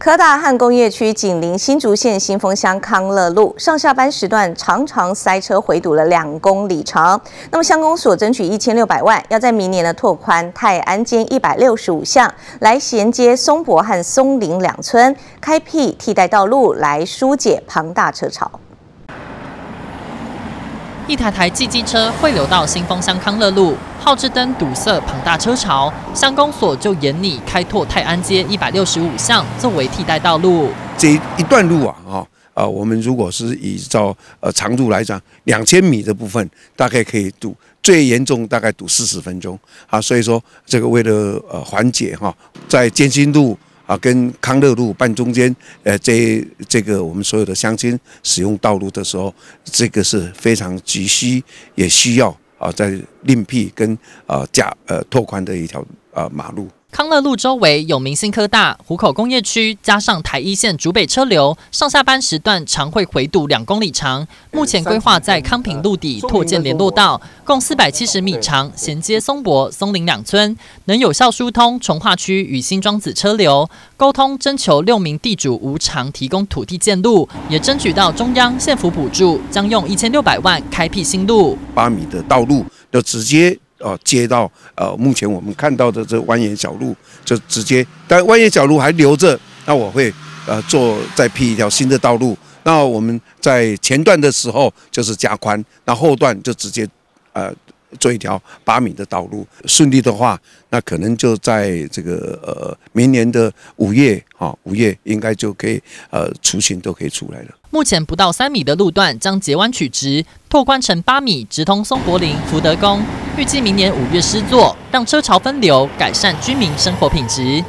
科大和工业区紧邻新竹县新丰乡康乐路，上下班时段常常塞车，回堵了两公里长。那么乡公所争取一千六百万，要在明年呢拓宽泰安街一百六十五巷，来衔接松柏和松林两村，开辟替代道路，来疏解庞大车潮。一台台计机车汇流到新丰乡康乐路，号志灯堵塞庞大车潮，乡公所就严拟开拓泰安街一百六十五巷作为替代道路。这一段路啊，哈，呃，我们如果是以照呃长度来讲，两千米的部分大概可以堵，最严重大概堵四十分钟啊。所以说，这个为了呃缓解哈，在建新路。啊，跟康乐路半中间，呃，这这个我们所有的乡亲使用道路的时候，这个是非常急需，也需要啊，在另辟跟啊加呃拓宽的一条啊马路。康乐路周围有明星科大、湖口工业区，加上台一线竹北车流，上下班时段常会回堵两公里长。目前规划在康平路底拓建联络道，共四百七十米长，衔接松柏、松林两村，能有效疏通从化区与新庄子车流。沟通征求六名地主无偿提供土地建路，也争取到中央县府补助，将用一千六百万开辟新路。八米的道路就直接。哦，接到呃，目前我们看到的这蜿蜒小路，就直接，但蜿蜒小路还留着，那我会呃做再辟一条新的道路。那我们在前段的时候就是加宽，那后段就直接呃做一条八米的道路。顺利的话，那可能就在这个呃明年的五月哈，五月应该就可以呃雏形都可以出来了。目前不到三米的路段将截弯取直，拓宽成八米，直通松柏林、福德宫。预计明年五月施作，让车潮分流，改善居民生活品质。